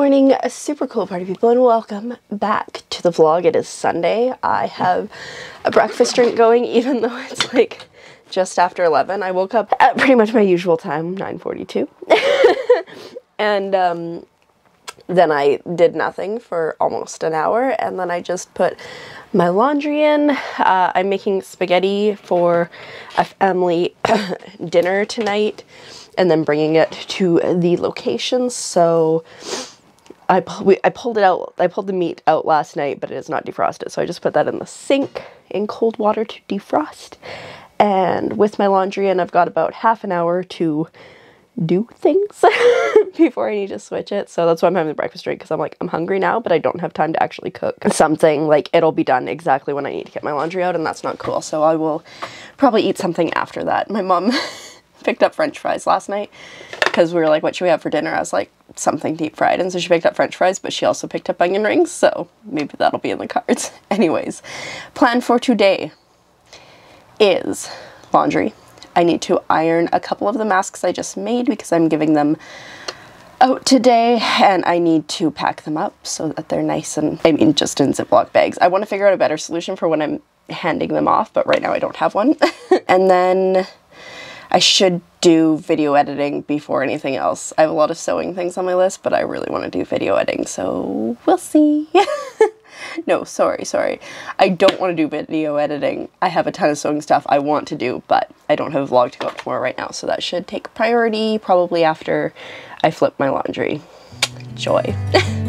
morning, super cool party people, and welcome back to the vlog. It is Sunday. I have a breakfast drink going, even though it's like just after 11. I woke up at pretty much my usual time, 9.42. and um, then I did nothing for almost an hour, and then I just put my laundry in. Uh, I'm making spaghetti for a family dinner tonight and then bringing it to the location. So I, we, I pulled it out, I pulled the meat out last night, but it is not defrosted. So I just put that in the sink in cold water to defrost. And with my laundry and I've got about half an hour to do things before I need to switch it. So that's why I'm having the breakfast drink because I'm like, I'm hungry now, but I don't have time to actually cook something. Like, it'll be done exactly when I need to get my laundry out, and that's not cool. So I will probably eat something after that. My mom picked up french fries last night because we were like, what should we have for dinner? I was like, something deep fried. And so she picked up french fries, but she also picked up onion rings. So maybe that'll be in the cards. Anyways, plan for today is laundry. I need to iron a couple of the masks I just made because I'm giving them out today and I need to pack them up so that they're nice and, I mean, just in Ziploc bags. I want to figure out a better solution for when I'm handing them off, but right now I don't have one. and then I should do video editing before anything else. I have a lot of sewing things on my list, but I really want to do video editing, so we'll see. no, sorry, sorry. I don't want to do video editing. I have a ton of sewing stuff I want to do, but I don't have a vlog to go up tomorrow right now, so that should take priority probably after I flip my laundry. Joy.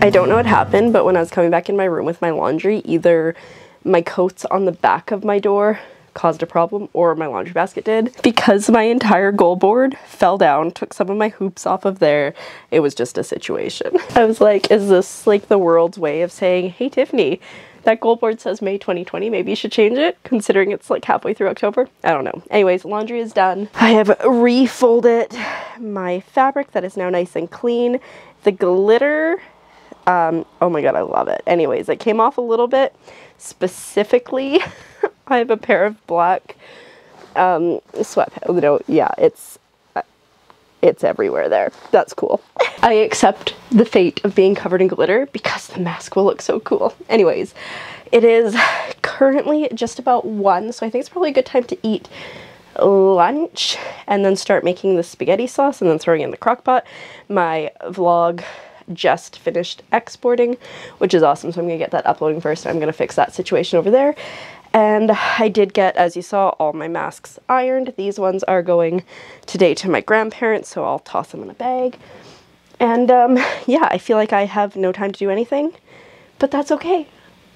I don't know what happened, but when I was coming back in my room with my laundry, either my coats on the back of my door caused a problem or my laundry basket did. Because my entire goal board fell down, took some of my hoops off of there, it was just a situation. I was like, is this like the world's way of saying, hey Tiffany, that goal board says May 2020, maybe you should change it considering it's like halfway through October. I don't know. Anyways, laundry is done. I have refolded my fabric that is now nice and clean. The glitter um, oh my god, I love it. Anyways, it came off a little bit. Specifically, I have a pair of black um, sweatpants. You know, yeah, it's uh, it's everywhere there. That's cool. I accept the fate of being covered in glitter because the mask will look so cool. Anyways, it is currently just about one, so I think it's probably a good time to eat lunch and then start making the spaghetti sauce and then throwing in the crock pot. My vlog just finished exporting, which is awesome. So I'm going to get that uploading first. I'm going to fix that situation over there. And I did get, as you saw, all my masks ironed. These ones are going today to my grandparents, so I'll toss them in a bag. And um, yeah, I feel like I have no time to do anything, but that's okay.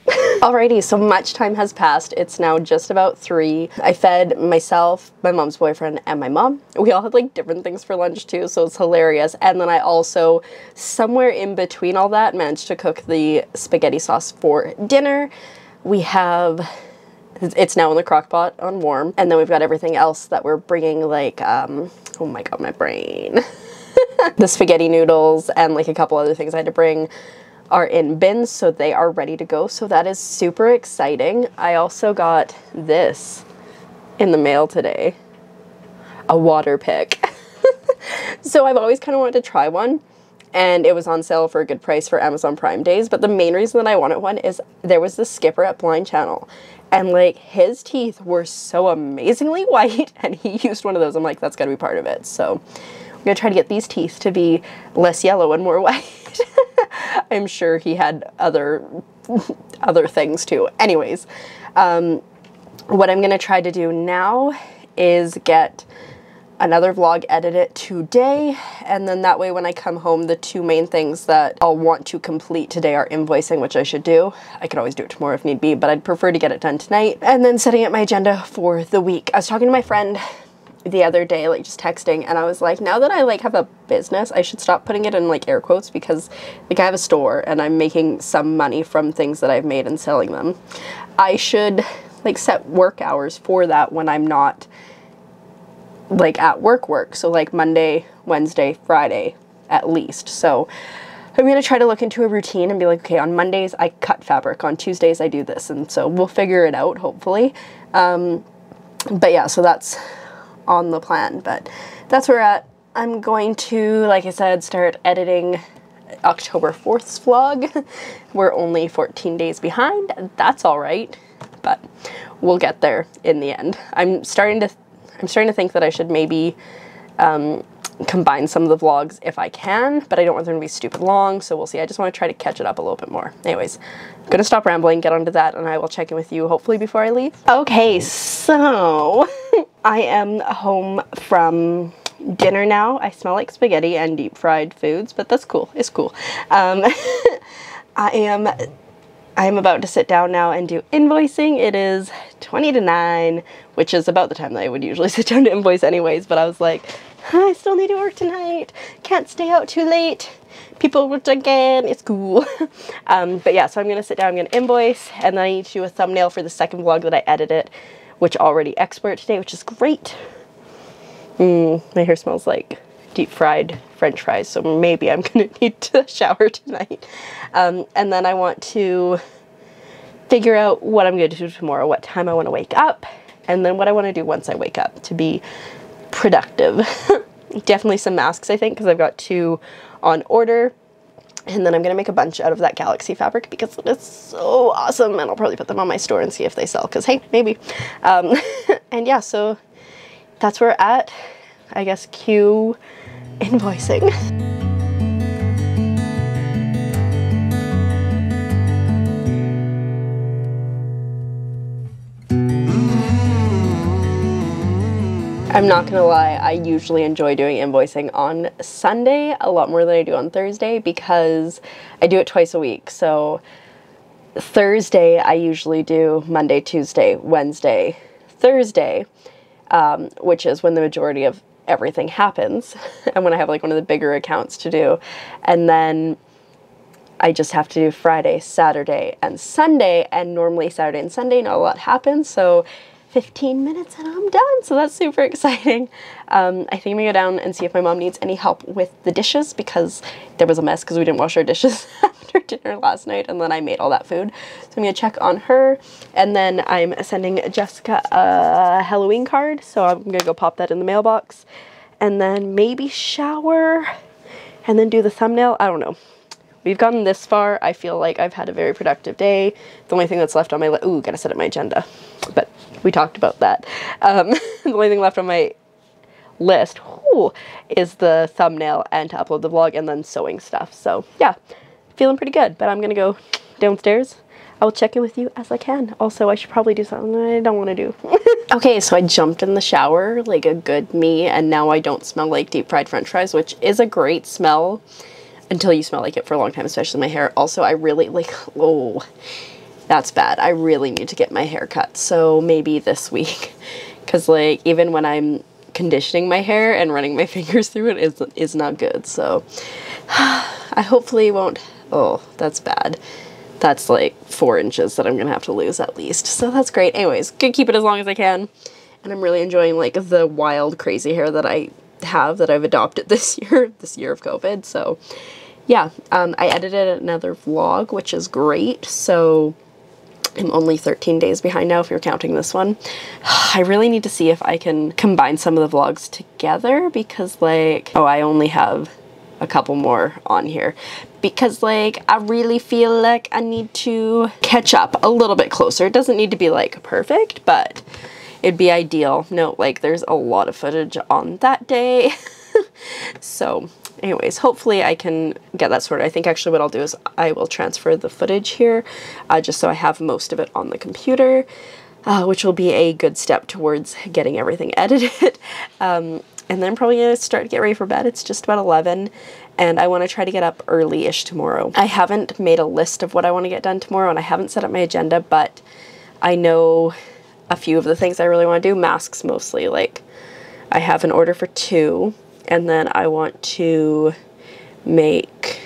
Alrighty, so much time has passed. It's now just about three. I fed myself, my mom's boyfriend, and my mom. We all had like different things for lunch too, so it's hilarious. And then I also, somewhere in between all that, managed to cook the spaghetti sauce for dinner. We have it's now in the crock pot on warm and then we've got everything else that we're bringing like um oh my god my brain the spaghetti noodles and like a couple other things i had to bring are in bins, so they are ready to go. So that is super exciting. I also got this in the mail today, a water pick. so I've always kind of wanted to try one and it was on sale for a good price for Amazon Prime days. But the main reason that I wanted one is there was this skipper at Blind Channel and like his teeth were so amazingly white and he used one of those. I'm like, that's gotta be part of it. So I'm gonna try to get these teeth to be less yellow and more white. I'm sure he had other other things too. Anyways, um, what I'm gonna try to do now is get another vlog edited today and then that way when I come home the two main things that I'll want to complete today are invoicing which I should do. I could always do it tomorrow if need be but I'd prefer to get it done tonight and then setting up my agenda for the week. I was talking to my friend the other day, like just texting, and I was like, now that I like have a business, I should stop putting it in like air quotes because like I have a store and I'm making some money from things that I've made and selling them. I should like set work hours for that when I'm not like at work work. So like Monday, Wednesday, Friday at least. So I'm going to try to look into a routine and be like, okay, on Mondays I cut fabric, on Tuesdays I do this. And so we'll figure it out, hopefully. Um, but yeah, so that's on the plan. But that's where we're at. I'm going to, like I said, start editing October 4th's vlog. We're only 14 days behind. That's all right, but we'll get there in the end. I'm starting to, I'm starting to think that I should maybe um, combine some of the vlogs if I can, but I don't want them to be stupid long, so we'll see. I just want to try to catch it up a little bit more. Anyways, I'm gonna stop rambling, get onto that, and I will check in with you hopefully before I leave. Okay, so I am home from dinner now. I smell like spaghetti and deep fried foods, but that's cool. It's cool. Um, I am I am about to sit down now and do invoicing. It is 20 to 9, which is about the time that I would usually sit down to invoice anyways, but I was like, I still need to work tonight. Can't stay out too late. People worked again. It's cool. um, but yeah, so I'm going to sit down, I'm going to invoice, and then I need to do a thumbnail for the second vlog that I edited, which already expert today, which is great. Mm, my hair smells like deep fried french fries, so maybe I'm going to need to shower tonight. Um, and then I want to figure out what I'm going to do tomorrow, what time I want to wake up, and then what I want to do once I wake up to be productive. Definitely some masks, I think, because I've got two on order. And then I'm going to make a bunch out of that Galaxy fabric because it is so awesome. And I'll probably put them on my store and see if they sell because, hey, maybe. Um, and yeah, so that's where we're at. I guess cue invoicing. I'm not gonna lie, I usually enjoy doing invoicing on Sunday a lot more than I do on Thursday because I do it twice a week. So Thursday, I usually do Monday, Tuesday, Wednesday, Thursday, um, which is when the majority of everything happens and when I have like one of the bigger accounts to do. And then I just have to do Friday, Saturday, and Sunday. And normally Saturday and Sunday, not a lot happens. So 15 minutes and I'm done. So that's super exciting. Um, I think I'm gonna go down and see if my mom needs any help with the dishes because there was a mess because we didn't wash our dishes after dinner last night and then I made all that food. So I'm gonna check on her and then I'm sending Jessica a Halloween card. So I'm gonna go pop that in the mailbox and then maybe shower and then do the thumbnail. I don't know. We've gotten this far. I feel like I've had a very productive day. The only thing that's left on my ooh, gotta set up my agenda. But we talked about that. Um, the only thing left on my list is the thumbnail and to upload the vlog and then sewing stuff. So yeah, feeling pretty good. But I'm gonna go downstairs. I will check in with you as I can. Also, I should probably do something I don't want to do. okay, so I jumped in the shower like a good me, and now I don't smell like deep fried french fries, which is a great smell until you smell like it for a long time, especially my hair. Also, I really like, oh, that's bad. I really need to get my hair cut. So maybe this week. Because like, even when I'm conditioning my hair and running my fingers through it is, is not good. So I hopefully won't, oh, that's bad. That's like four inches that I'm going to have to lose at least. So that's great. Anyways, gonna keep it as long as I can. And I'm really enjoying like the wild crazy hair that I have that I've adopted this year, this year of COVID. So yeah, um, I edited another vlog, which is great. So I'm only 13 days behind now if you're counting this one. I really need to see if I can combine some of the vlogs together because like, oh, I only have a couple more on here because like I really feel like I need to catch up a little bit closer. It doesn't need to be like perfect, but it'd be ideal. No, like there's a lot of footage on that day. so anyways, hopefully I can get that sorted. I think actually what I'll do is I will transfer the footage here uh, just so I have most of it on the computer, uh, which will be a good step towards getting everything edited. um, and then I'm probably to start to get ready for bed. It's just about 11 and I want to try to get up early-ish tomorrow. I haven't made a list of what I want to get done tomorrow and I haven't set up my agenda, but I know a few of the things I really want to do, masks mostly. Like I have an order for two and then I want to make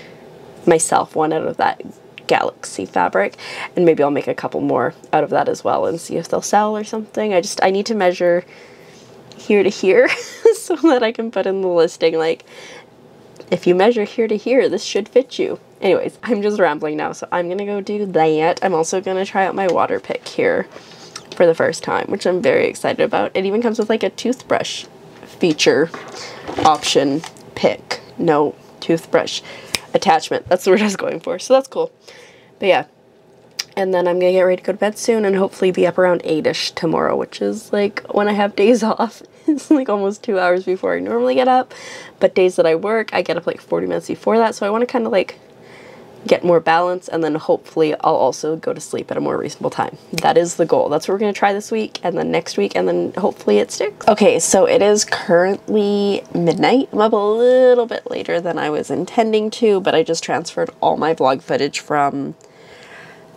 myself one out of that Galaxy fabric and maybe I'll make a couple more out of that as well and see if they'll sell or something. I just, I need to measure here to here so that I can put in the listing like if you measure here to here this should fit you. Anyways, I'm just rambling now so I'm gonna go do that. I'm also gonna try out my water pick here for the first time which I'm very excited about. It even comes with like a toothbrush feature option pick. No toothbrush attachment. That's the word I was going for. So that's cool. But yeah. And then I'm gonna get ready to go to bed soon and hopefully be up around 8ish tomorrow, which is like when I have days off. it's like almost two hours before I normally get up. But days that I work, I get up like 40 minutes before that. So I want to kind of like get more balance and then hopefully I'll also go to sleep at a more reasonable time. That is the goal. That's what we're to try this week and then next week and then hopefully it sticks. Okay, so it is currently midnight. I'm up a little bit later than I was intending to, but I just transferred all my vlog footage from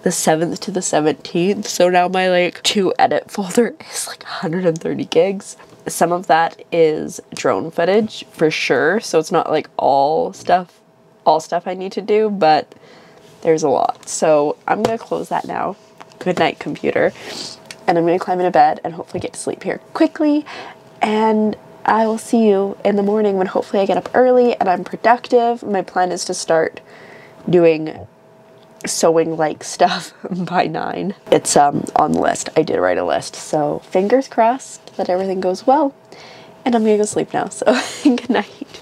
the 7th to the 17th. So now my like to edit folder is like 130 gigs. Some of that is drone footage for sure. So it's not like all stuff all stuff I need to do, but there's a lot. So I'm gonna close that now. Good night, computer. And I'm gonna climb into bed and hopefully get to sleep here quickly. And I will see you in the morning when hopefully I get up early and I'm productive. My plan is to start doing sewing like stuff by nine. It's um on the list. I did write a list. So fingers crossed that everything goes well. And I'm gonna go sleep now. So good night.